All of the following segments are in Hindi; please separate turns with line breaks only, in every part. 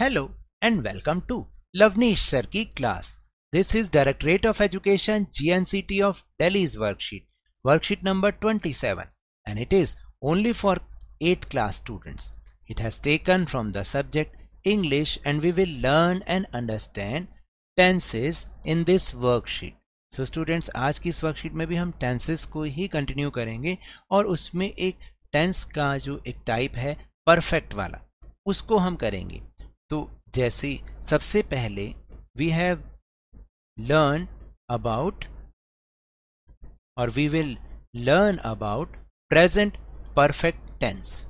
Hello and welcome to Lavneesh sir की class this is directorate of education GNCT of Delhi worksheet worksheet number 27 and it is only for eight class students it has taken from the subject English and we will learn and understand tenses in this worksheet so students आज की इस वर्कशीट में भी हम टेंसेस को ही कंटिन्यू करेंगे और उसमें एक टेंस का जो एक टाइप है परफेक्ट वाला, उसको हम करेंगे। तो जैसे सबसे पहले वी हैव लर्न अबाउट और we will learn about present perfect tense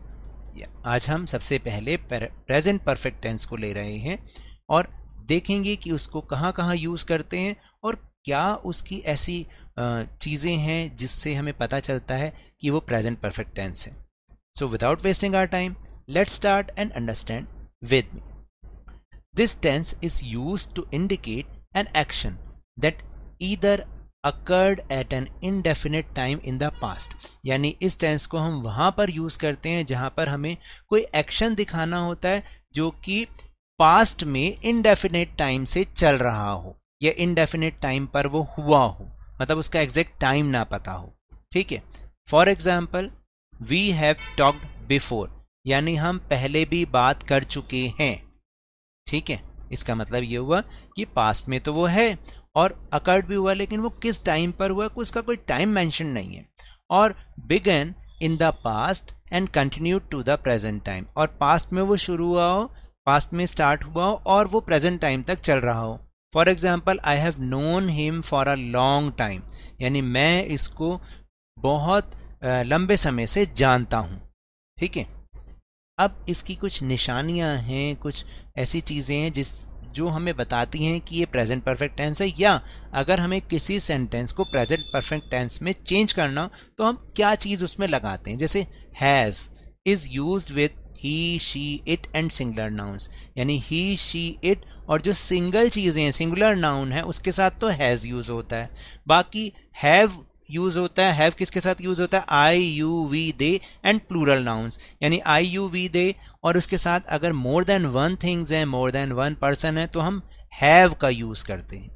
आज हम सबसे पहले प्रेजेंट परफेक्ट टेंस को ले रहे हैं और देखेंगे कि उसको कहाँ कहाँ यूज़ करते हैं और क्या उसकी ऐसी चीज़ें हैं जिससे हमें पता चलता है कि वो प्रेजेंट परफेक्ट टेंस है। So without wasting our time let start and understand with me this tense is use to indicate an action that either occurred at an indefinite time in the past यानी इस टेंस को हम वहाँ पर यूज़ करते हैं जहाँ पर हमें कोई एक्शन दिखाना होता है जो कि पास्ट में इनडेफिनेट टाइम से चल रहा हो या इनडेफिनेट टाइम पर वो हुआ हो। मतलब उसका एग्जैक्ट टाइम ना पता हो। ठीक है? For example we have talked before यानी हम पहले भी बात कर चुके हैं। ठीक है? इसका मतलब ये हुआ कि पास्ट में तो वो है और अकर्ड भी हुआ, लेकिन वो किस टाइम पर हुआ? को उसका कोई टाइम मेंशन नहीं है। और began in the past and continue to the present time और पास्ट में वो शुरू हुआ हो पास्ट में स्टार्ट हुआ हो और वो प्रेजेंट टाइम तक चल रहा हो। For example I have known him for a long time यानी मैं इसको बहुत लंबे समय से जानता हूँ। ठीक है? अब इसकी कुछ निशानियाँ हैं, कुछ ऐसी चीज़ें हैं जिस, जो हमें बताती हैं कि ये प्रेजेंट परफेक्ट टेंस है, या अगर हमें किसी सेंटेंस को प्रेजेंट परफेक्ट टेंस में चेंज करना तो हम क्या चीज़ उसमें लगाते हैं? जैसे has is use with he she it and singular nouns यानी ही शी इट और जो सिंगल चीज़ें हैं सिंगुलर नाउन है, उसके साथ तो हैज़ यूज़ होता है। बाकी हैव यूज़ होता है हैव किसके साथ यूज़ होता है? I you we they and plural nouns यानी आई यू वी दे और उसके साथ अगर मोर देन वन थिंग्स हैं मोर देन वन पर्सन है तो हम हैव का यूज़ करते हैं।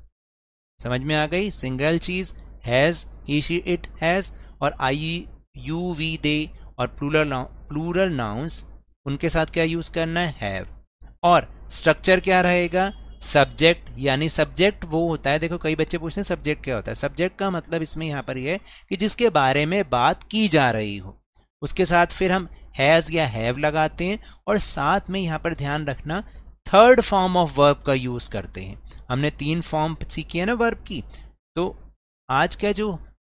समझ में आ गई? सिंगल चीज़ हैज़ इट हैज़ और आई यू वी दे और प्लूरल प्लूरल नाउन्स उनके साथ क्या यूज़ करना है? हैव और स्ट्रक्चर क्या रहेगा? सब्जेक्ट यानी सब्जेक्ट वो होता है, देखो कई बच्चे पूछते हैं सब्जेक्ट क्या होता है। सब्जेक्ट का मतलब इसमें यहाँ पर यह है कि जिसके बारे में बात की जा रही हो। उसके साथ फिर हम हैज़ या हैव लगाते हैं और साथ में यहाँ पर ध्यान रखना थर्ड फॉर्म ऑफ़ वर्ब का यूज़ करते हैं। हमने तीन फॉर्म सीखी है ना वर्ब की। तो आज का जो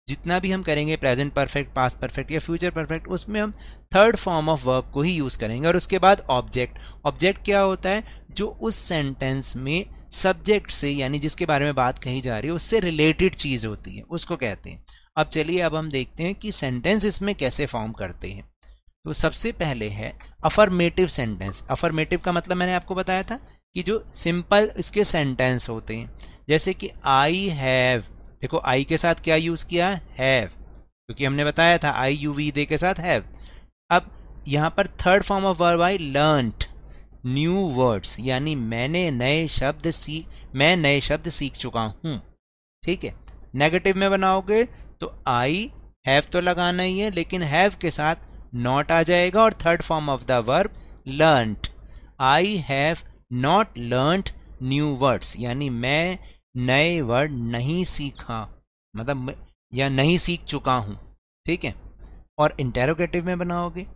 जितना भी हम करेंगे प्रेजेंट परफेक्ट पास्ट परफेक्ट या फ्यूचर परफेक्ट उसमें हम थर्ड फॉर्म ऑफ़ वर्ब को ही यूज़ करेंगे। और उसके बाद ऑब्जेक्ट ऑब्जेक्ट क्या होता है? जो उस सेंटेंस में सब्जेक्ट से, यानी जिसके बारे में बात कही जा रही है, उससे रिलेटेड चीज़ होती है। उसको कहते हैं। अब चलिए अब हम देखते हैं कि सेंटेंस इसमें कैसे फॉर्म करते हैं। तो सबसे पहले है अफर्मेटिव सेंटेंस अफर्मेटिव का मतलब मैंने आपको बताया था कि जो सिंपल इसके सेंटेंस होते हैं। जैसे कि आई हैव देखो आई के साथ क्या यूज़ किया? हैव क्योंकि हमने बताया था आई यू वी दे के साथ हैव अब, यहाँ पर third form of verb I learned new words यानी मैंने नए शब्द सीख मैं नए शब्द सीख चुका हूँ। ठीक है? नेगेटिव में बनाओगे तो आई हैव तो लगाना ही है, लेकिन हैव के साथ नॉट आ जाएगा, और third form of the verb learned I have not learned new words यानी मैं नए वर्ड नहीं सीखा मतलब या नहीं सीख चुका हूँ, ठीक है? और इंटेरोगेटिव में बनाओगे।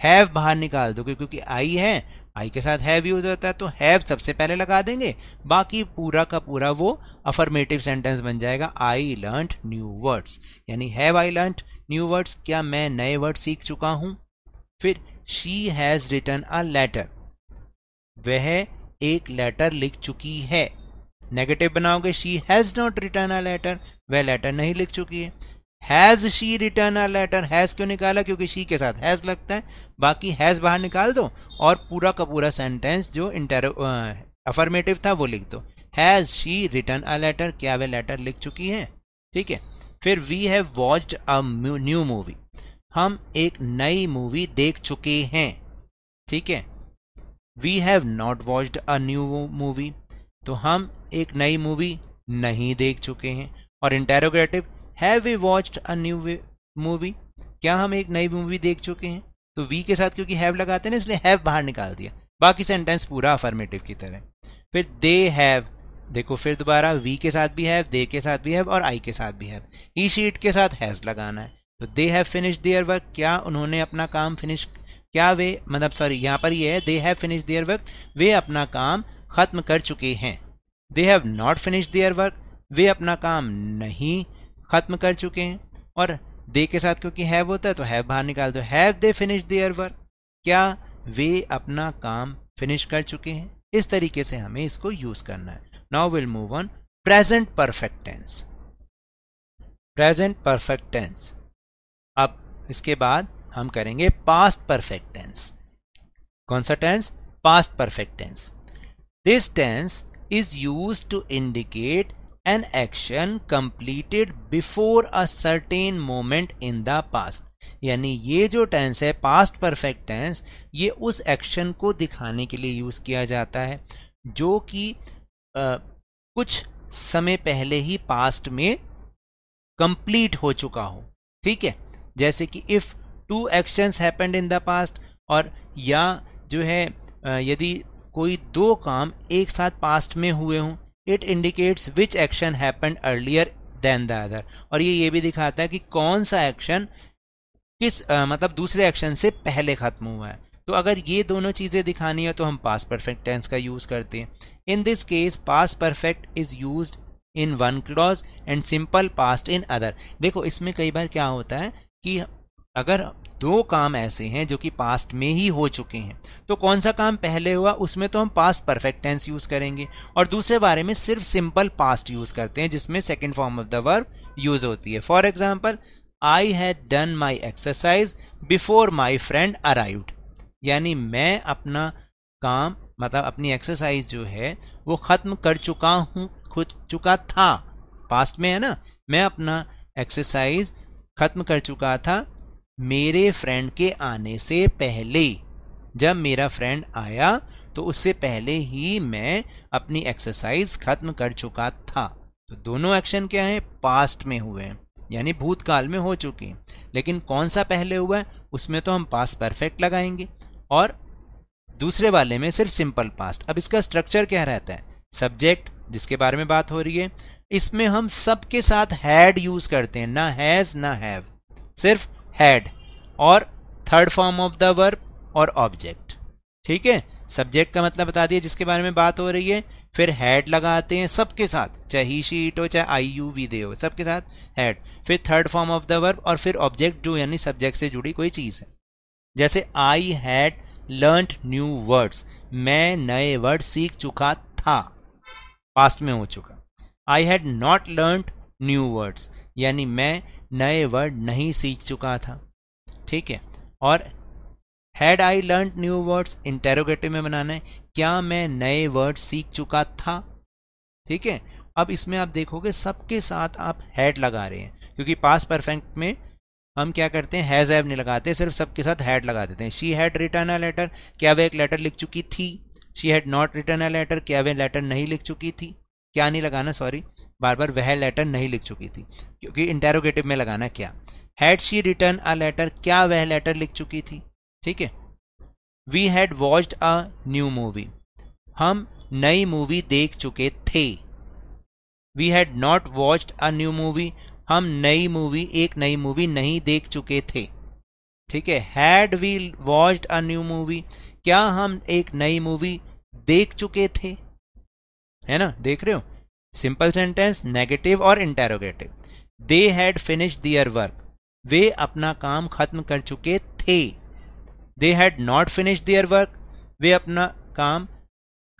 हैव बाहर निकाल दोगे, क्योंकि आई है आई के साथ हैव यूज़ होता है तो हैव सबसे पहले लगा देंगे, बाकी पूरा का पूरा वो अफर्मेटिव सेंटेंस बन जाएगा आई लर्न न्यू वर्ड्स यानी have I learn new words क्या मैं नए वर्ड सीख चुका हूँ? फिर she has written a letter वह एक लेटर लिख चुकी है। नेगेटिव बनाओगे she has not written a letter वह लेटर नहीं लिख चुकी है. Has she written a letter has क्यों निकाला? क्योंकि शी के साथ हैज़ लगता है. बाकी हैज़ बाहर निकाल दो और पूरा का पूरा सेंटेंस जो इंटर अफर्मेटिव था वो लिख दो. Has she written a letter क्या वह लेटर लिख चुकी है? ठीक है. फिर we have watched a new movie हम एक नई मूवी देख चुके हैं. ठीक है. We have not watched a new movie तो हम एक नई मूवी नहीं देख चुके हैं। और interrogative have we watched a new movie क्या हम एक नई मूवी देख चुके हैं? तो वी के साथ क्योंकि हैव लगाते हैं ना, इसलिए हैव बाहर निकाल दिया। बाकी सेंटेंस पूरा अफर्मेटिव की तरह। फिर दे हैव देखो फिर दोबारा वी के साथ भी हैव दे के साथ भी हैव और आई के साथ भी हैव ई शीट के साथ हैज़ लगाना है। तो they have finish their work क्या उन्होंने अपना काम फिनिश क्या वे मतलब सॉरी यहाँ पर ये है they have finish their work वे अपना काम खत्म कर चुके हैं। They have not finish their work वे अपना काम नहीं खत्म कर चुके हैं। और दे के साथ क्योंकि हैव होता है तो हैव बाहर निकाल दो। Have they finish their work क्या वे अपना काम फिनिश कर चुके हैं? इस तरीके से हमें इसको यूज़ करना है। Now will move on present perfect tense present perfect tense अब इसके बाद हम करेंगे पास्ट परफेक्ट टेंस कौन सा tense past perfect tense this tense is use to indicate an action completed before a certain moment in the past यानी ये जो टेंस है पास्ट परफेक्ट टेंस ये उस एक्शन को दिखाने के लिए यूज़ किया जाता है, जो कि कुछ समय पहले ही पास्ट में कंप्लीट हो चुका हो। ठीक है? जैसे कि if two actions happened in the past और या जो है यदि कोई दो काम एक साथ पास्ट में हुए हों it indicates which action happened earlier than the other और ये ये भी दिखाता है कि कौन सा एक्शन किस आ, मतलब दूसरे एक्शन से पहले खत्म हुआ है। तो अगर ये दोनों चीज़ें दिखानी है तो हम पास परफेक्ट टेंस का यूज़ करते हैं। In this case past perfect is use in one clause and simple past in other देखो इसमें कई बार क्या होता है कि अगर दो काम ऐसे हैं जो कि पास्ट में ही हो चुके हैं। तो कौन सा काम पहले हुआ, उसमें तो हम पास्ट परफेक्ट टेंस यूज़ करेंगे और दूसरे बारे में सिर्फ़ सिंपल पास्ट यूज़ करते हैं, जिसमें second form of the verb use होती है। For example I had done my exercise before my friend arrived यानी मैं अपना काम मतलब अपनी एक्सरसाइज जो है, वो ख़त्म कर चुका हूँ, खुद चुका था। पास्ट में है ना? मैं अपना एक्सरसाइज ख़त्म कर चुका था मेरे फ्रेंड के आने से पहले, जब मेरा फ्रेंड आया तो उससे पहले ही मैं अपनी एक्सरसाइज खत्म कर चुका था। तो दोनों एक्शन क्या है? पास्ट में हुए हैं। यानी भूतकाल में हो चुके लेकिन कौन सा पहले हुआ है? उसमें तो हम पास्ट परफेक्ट लगाएँगे। और दूसरे वाले में सिर्फ़ सिंपल पास्ट अब इसका स्ट्रक्चर क्या रहता है? सब्जेक्ट जिसके बारे में बात हो रही है, इसमें हम सबके साथ हैड यूज़ करते हैं। ना हैज़ ना हैव सिर्फ़ हैड और third form of the verb और ऑब्जेक्ट ठीक है? सब्जेक्ट का मतलब बता दिया, जिसके बारे में बात हो रही है। फिर हैड लगाते हैं सबके साथ, चाहे ही शी शीट हो, चाहे आई यू वी दे हो, सबके साथ हैड फिर third form of the verb और फिर ऑब्जेक्ट जो यानी सब्जेक्ट से जुड़ी कोई चीज़ है। जैसे I had learn new words मैं नए वर्ड सीख चुका था। पास्ट में हो चुका। I had not learn new words यानी मैं नए वर्ड नहीं सीख चुका था। ठीक है? और had I learn new words interrogative में बनाना है, क्या मैं नए वर्ड सीख चुका था? ठीक है? अब इसमें आप देखोगे सबके साथ आप हैड लगा रहे हैं, क्योंकि पास परफेक्ट में हम क्या करते हैं हैज़ हैव नहीं लगाते, सिर्फ़ सबके साथ हैड लगा देते हैं। She had written a letter क्या वह एक लेटर लिख चुकी थी? She had not written a letter क्या वह लेटर नहीं लिख चुकी थी? क्या नहीं लगाना सॉरी बार बार वह लेटर नहीं लिख चुकी थी, क्योंकि इंटेरोगेटिव में लगाना क्या? Had she written a letter क्या वह लेटर लिख चुकी थी? ठीक है? We had watched a new movie हम नई मूवी देख चुके थे। We had not watched a new movie हम नई मूवी एक नई मूवी नहीं देख चुके थे। ठीक है? Had we watched a new movie क्या हम एक नई मूवी देख चुके थे? है ना? देख रहे हो? सिंपल सेंटेंस नेगेटिव और interrogative they had finish their work वे अपना काम खत्म कर चुके थे। They had not finish their work वे अपना काम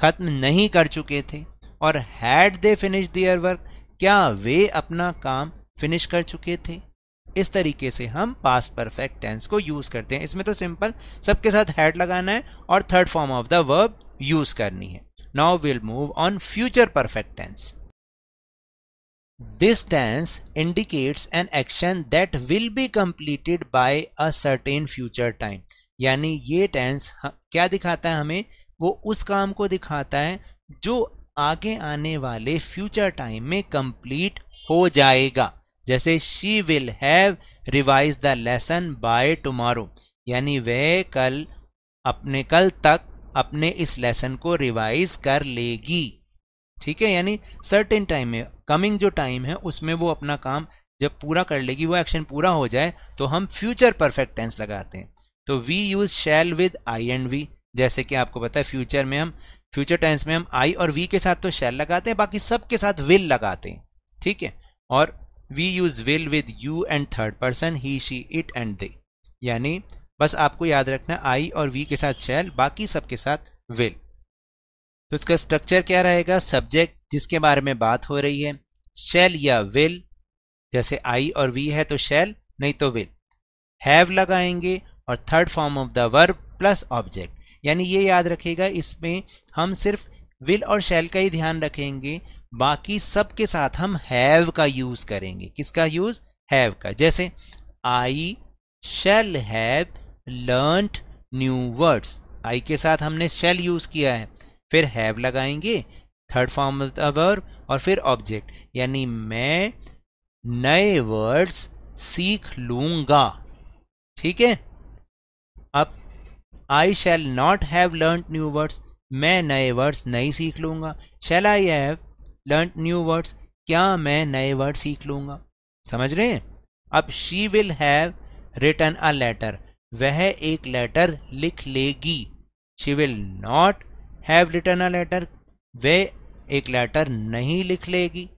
खत्म नहीं कर चुके थे। और had they finish their work क्या वे अपना काम फिनिश कर चुके थे? इस तरीके से हम पास परफेक्ट टेंस को यूज़ करते हैं। इसमें तो सिंपल सबके साथ हैड लगाना है और third form of the verb use करनी है। Now will move on future perfect tense this tense indicates an action that will be completed by a certain future time यानी ये टेंस क्या दिखाता है हमें? वो उस काम को दिखाता है जो आगे आने वाले फ्यूचर टाइम में कंप्लीट हो जाएगा। जैसे she will have revise the lesson by tomorrow यानी वह कल, अपने कल तक अपने इस लेसन को रिवाइज कर लेगी। ठीक है? यानी सर्टेन टाइम में कमिंग जो टाइम है, उसमें वो अपना काम जब पूरा कर लेगी, वो एक्शन पूरा हो जाए तो हम फ्यूचर परफेक्ट टेंस लगाते हैं। तो we use shall with I and we जैसे कि आपको पता है फ्यूचर में हम फ्यूचर टेंस में हम आई और वी के साथ तो शैल लगाते हैं, बाकी सब के साथ विल लगाते हैं। ठीक है? और we use will with you and third person he she it and they यानी बस आपको याद रखना आई और वी के साथ शैल बाकी सब के साथ विल तो इसका स्ट्रक्चर क्या रहेगा? सब्जेक्ट जिसके बारे में बात हो रही है शैल या विल जैसे आई और वी है तो शैल नहीं तो विल हैव लगाएँगे और third form of the verb plus object यानी ये याद रखेगा इसमें हम सिर्फ़ विल और शैल का ही ध्यान रखेंगे, बाकी सब के साथ हम हैव का यूज़ करेंगे. किसका यूज़ हैव का. जैसे I shall have learned new words I के साथ हमने शेल यूज़ किया है। फिर हैव लगाएँगे third form of the verb और फिर ऑब्जेक्ट यानी मैं नए वर्ड्स सीख लूँगा। ठीक है? अब I shall not have learn new words मैं नए वर्ड्स नहीं सीख लूँगा। Shall I have learn new words क्या मैं नए वर्ड सीख लूँगा? समझ रहे हैं? अब she will have written a letter वह एक लेटर लिख लेगी। She will not have written a letter वह एक लेटर नहीं लिख लेगी।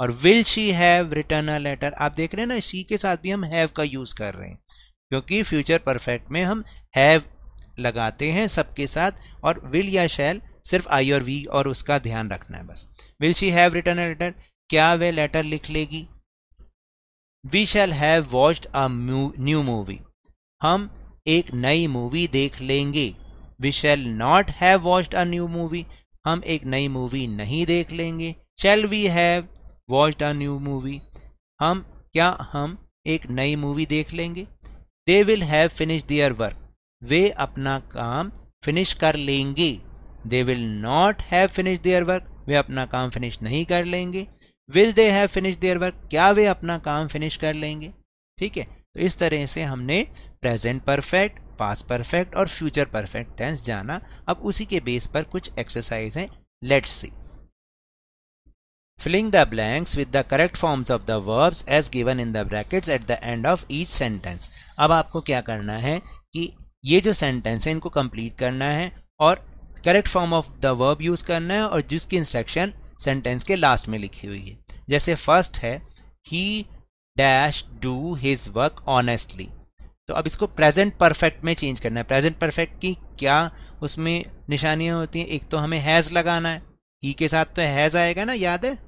और will she have written a letter आप देख रहे हैं ना शी के साथ भी हम हैव का यूज़ कर रहे हैं। क्योंकि फ्यूचर परफेक्ट में हम हैव लगाते हैं सबके साथ और विल या शैल सिर्फ़ आई और वी और उसका ध्यान रखना है बस। Will she have written a letter क्या वे लेटर लिख लेगी? We shall have watched a new movie हम एक नई मूवी देख लेंगे। We shall not have watched a new movie हम एक नई मूवी नहीं देख लेंगे। Shall we have watched a new movie हम, क्या हम एक नई मूवी देख लेंगे? They will have finish their work वे अपना काम फिनिश कर लेंगे। They will not have finish their work वे अपना काम फिनिश नहीं कर लेंगे। Will they have finish their work क्या वे अपना काम फिनिश कर लेंगे? ठीक है? तो इस तरह से हमने प्रेजेंट परफेक्ट पास परफेक्ट और फ्यूचर परफेक्ट टेंस जाना। अब उसी के बेस पर कुछ एक्सरसाइज हैं। Let's see filling the blanks with the correct forms of the verbs as given in the brackets at the end of each sentence. अब आपको क्या करना है कि ये जो सेंटेंस है, इनको कंप्लीट करना है और correct form of the verb use करना है और जिसकी इंस्ट्रक्शन सेंटेंस के लास्ट में लिखी हुई है। जैसे फ़र्स्ट है he dash do his work honestly तो अब इसको प्रेजेंट परफेक्ट में चेंज करना है। प्रेजेंट परफेक्ट की क्या उसमें निशानियाँ होती हैं? एक तो हमें हैज़ लगाना है। ई के साथ तो हैज़ आएगा ना, याद है?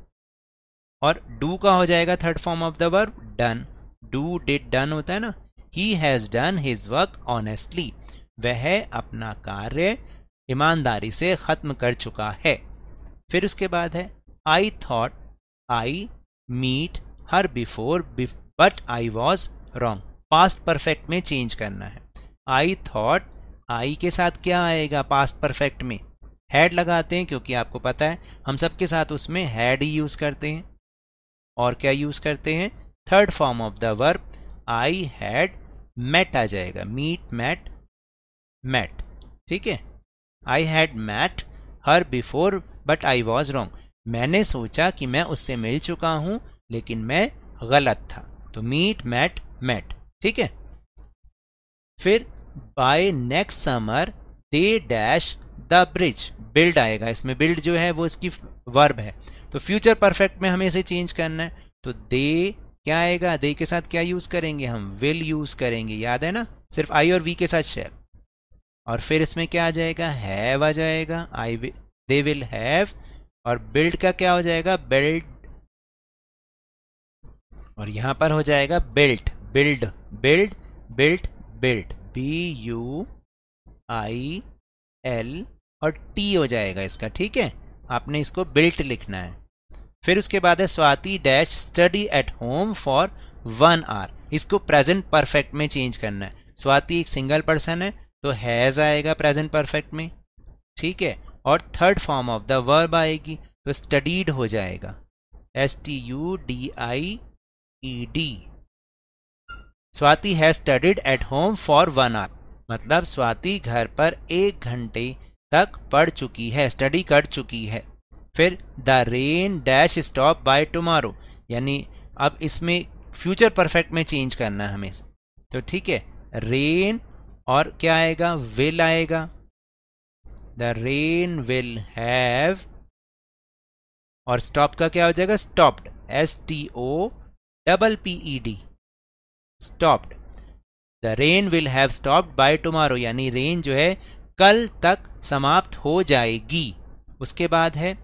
और डू का हो जाएगा third form of the verb done do did done होता है ना? He has done his work honestly वह अपना कार्य ईमानदारी से ख़त्म कर चुका है। फिर उसके बाद है I thought I meet her before but I was wrong past perfect में चेंज करना है। आई थॉट आई के साथ क्या आएगा पास्ट परफेक्ट में? हैड लगाते हैं क्योंकि आपको पता है, हम सबके साथ उसमें हैड ही यूज़ करते हैं। और क्या यूज़ करते हैं? Third form of the verb I had met आ जाएगा। मीट मैट मैट ठीक है? I had met her before but I was wrong मैंने सोचा कि मैं उससे मिल चुका हूँ लेकिन मैं गलत था। तो मीट मैट मैट ठीक है? फिर by next summer they dash the bridge build आएगा। इसमें बिल्ड जो है, वो इसकी वर्ब है। तो फ्यूचर परफेक्ट में हमें इसे चेंज करना है। तो दे क्या आएगा? दे के साथ क्या यूज़ करेंगे हम? विल यूज़ करेंगे। याद है ना? सिर्फ़ आई और वी के साथ शेयर और फिर इसमें क्या आ जाएगा? हैव आ जाएगा। आई दे विल हैव और बिल्ड का क्या हो जाएगा? बिल्ड और यहाँ पर हो जाएगा built build build built built B U I L और टी हो जाएगा इसका, ठीक है? आपने इसको बिल्ट लिखना है। फिर उसके बाद है Swati dash study at home for one hour इसको प्रेजेंट परफेक्ट में चेंज करना है। स्वाति एक सिंगल पर्सन है तो हैज़ आएगा प्रेजेंट परफेक्ट में, ठीक है? और third form of the verb आएगी तो स्टडीड हो जाएगा। S T U D I D Swati has studied at home for one hour मतलब स्वाति घर पर एक घंटे तक पढ़ चुकी है स्टडी कर चुकी है। फिर the rain dash stop by tomorrow यानी अब इसमें फ्यूचर परफेक्ट में चेंज करना है हमें। तो ठीक है रेन और क्या आएगा? विल आएगा। द रेन विल हैव और स्टॉप का क्या हो जाएगा? Stopped S T O E D stopped the rain will have stopped by tomorrow यानी रेन जो है, कल तक समाप्त हो जाएगी। उसके बाद है,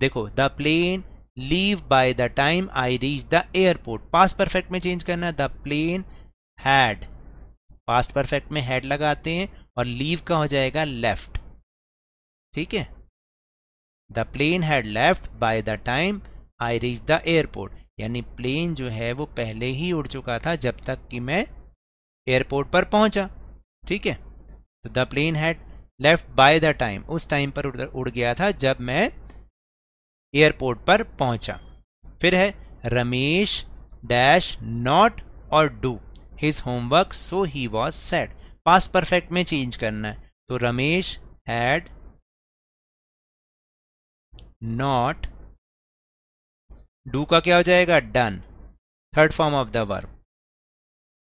देखो the plane leave by the time I reach the airport past perfect में चेंज करना the plane had past perfect में हैड लगाते हैं और लीव का हो जाएगा? लेफ़्ट ठीक है? The plane had left by the time I reach the airport यानी प्लेन जो है वो पहले ही उड़ चुका था जब तक कि मैं एयरपोर्ट पर पहुँचा। ठीक है? तो the plane had left by the time उस टाइम पर उड़ गया था जब मैं एयरपोर्ट पर पहुँचा। फिर है, रमेश डैश नॉट और do his homework so he was sad past perfect में चेंज करना है। तो रमेश हैड नॉट डू का क्या हो जाएगा? Done third form of the verb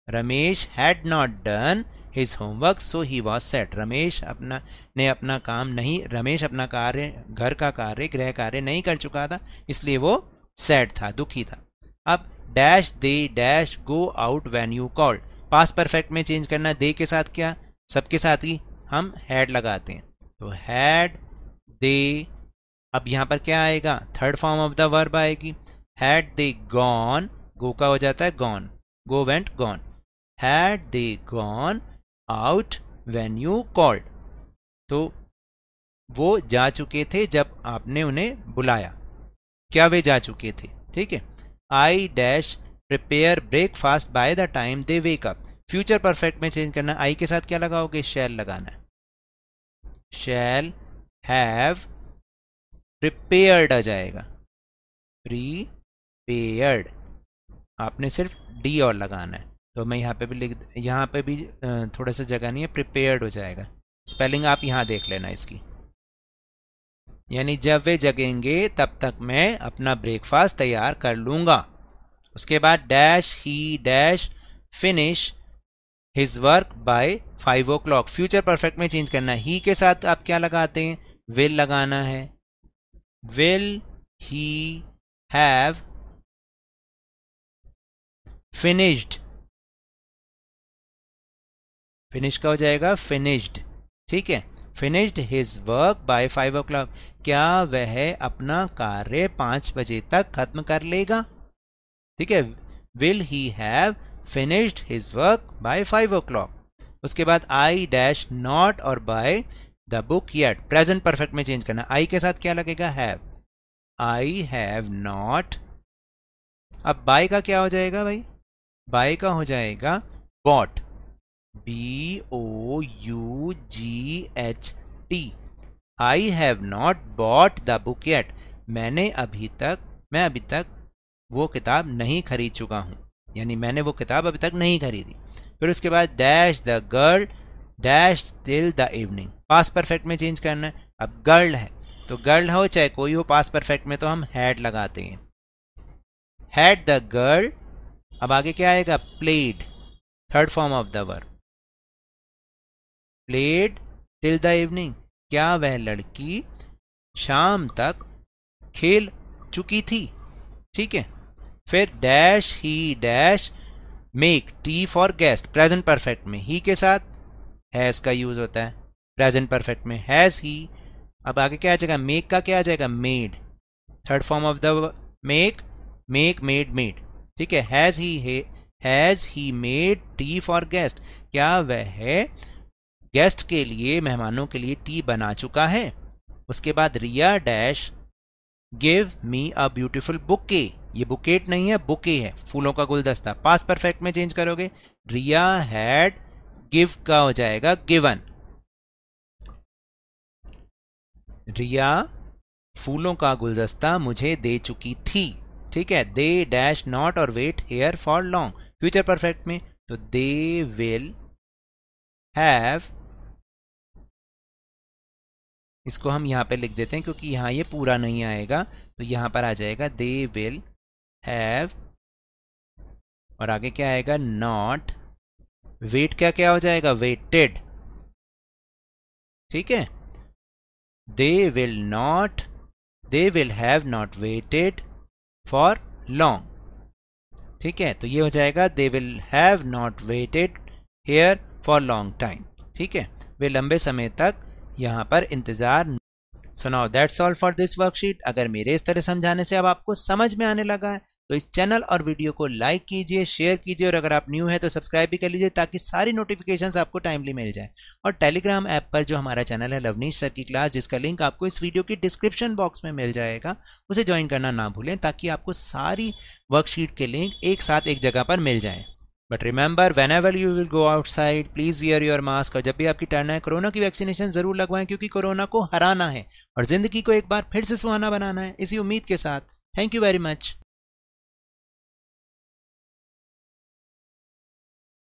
Ramesh had not done his homework so he was sad Ramesh अपना, ने अपना काम नहीं, रमेश अपना कार्य, घर का कार्य, गृह कार्य नहीं कर चुका था, इसलिए वो सैड था, दुखी था। अब dash they dash go out when you called past perfect में चेंज करना दे के साथ क्या? सबके साथ ही हम हैड लगाते हैं। तो हैड दे अब यहाँ पर क्या आएगा? Third form of the verb आएगी। हैड दे गॉन गो का हो जाता है gone go went gone had they gone out when you called तो वो जा चुके थे जब आपने उन्हें बुलाया। क्या वे जा चुके थे? ठीक है। I dash prepare breakfast by the time they wake up future perfect में चेंज करना। आई के साथ क्या लगाओगे? शैल लगाना शैल हैव प्रिपेयर्ड आ जाएगा। प्रीपेयर्ड। आपने सिर्फ़ डी और लगाना है। तो मैं यहाँ पे भी लिख यहाँ पे भी थोड़ा सा जगह नहीं है, प्रिपेयर्ड हो जाएगा। स्पेलिंग आप यहाँ देख लेना इसकी। यानी जब वे जगेंगे, तब तक मैं अपना ब्रेकफास्ट तैयार कर लूँगा। उसके बाद dash, he dash, finish his work by five o'clock. Future perfect में चेंज करना ही के साथ आप क्या लगाते हैं? विल लगाना है। Will he have finished finish का हो जाएगा फिनिश्ड ठीक है? Finished his work by five o'clock क्या वह अपना कार्य पाँच बजे तक खत्म कर लेगा? ठीक है? Will he have finished his work by five o'clock उसके बाद आई डैश नॉट और buy the book yet present perfect में चेंज करना। आई के साथ क्या लगेगा? हैव आई हैव नॉट अब बाय का क्या हो जाएगा भाई? बाय का हो जाएगा bought B O U G H T I have not bought the book yet मैंने अभी तक, मैं अभी तक वो किताब नहीं खरीद चुका हूँ। यानी मैंने वो किताब अभी तक नहीं खरीदी। फिर उसके बाद dash the girl dash till the evening past perfect में चेंज करना है, अब गर्ल है। तो गर्ल हो चाहे कोई हो पास परफेक्ट में तो हम हैड लगाते हैं। हैड द गर्ल अब आगे क्या आएगा? Played third form of the verb played till the evening क्या वह लड़की शाम तक खेल चुकी थी? ठीक है। फिर dash he dash make tea for guest present perfect में ही के साथ हैज़ का यूज़ होता है। प्रेजेंट परफेक्ट में हैज़ ही अब आगे क्या आ जाएगा? मेक का क्या आ जाएगा? Made third form of the make make made made ठीक है? Has he has he made tea for guest क्या वह है? गेस्ट के लिए, मेहमानों के लिए टी बना चुका है। उसके बाद Riya dash give me a beautiful bouquet ये बुकेट नहीं है बुके है। फूलों का गुलदस्ता। पास परफेक्ट में चेंज करोगे। रिया हैड गिव का हो जाएगा गिवन रिया, फूलों का गुलदस्ता मुझे दे चुकी थी। ठीक है, दे डैश नॉट और wait here for long. Future perfect में तो दे विल हैव इसको हम यहाँ पे लिख देते हैं क्योंकि यहाँ ये पूरा नहीं आएगा तो यहाँ पर आ जाएगा, दे विल हैव और आगे क्या आएगा? नॉट। वेट क्या क्या हो जाएगा? वेटेड। ठीक है? They will not they will have not waited for long ठीक है? तो ये हो जाएगा they will have not waited here for long time ठीक है? वे लंबे समय तक यहाँ पर इंतज़ार so now that's all for this worksheet अगर मेरे इस तरह समझाने से अब आपको समझ में आने लगा है तो इस चैनल और वीडियो को लाइक कीजिए, शेयर कीजिए और अगर आप न्यू है तो सब्सक्राइब भी कर लीजिए ताकि सारी नोटिफिकेशंस आपको टाइमली मिल जाए। और टेलीग्राम ऐप पर जो हमारा चैनल है लवनीश सर की क्लास जिसका लिंक आपको इस वीडियो की डिस्क्रिप्शन बॉक्स में मिल जाएगा, उसे ज्वाइन करना ना भूलें ताकि आपको सारी वर्कशीट के लिंक एक साथ एक जगह पर मिल जाए। But remember whenever you will go outside please wear your mask और जब भी आपकी टर्न है कोरोना की वैक्सीनेशन ज़रूर लगवाएँ क्योंकि कोरोना को हराना है और ज़िंदगी को एक बार फिर से सुहाना बनाना है। इसी उम्मीद के साथ। Thank you very much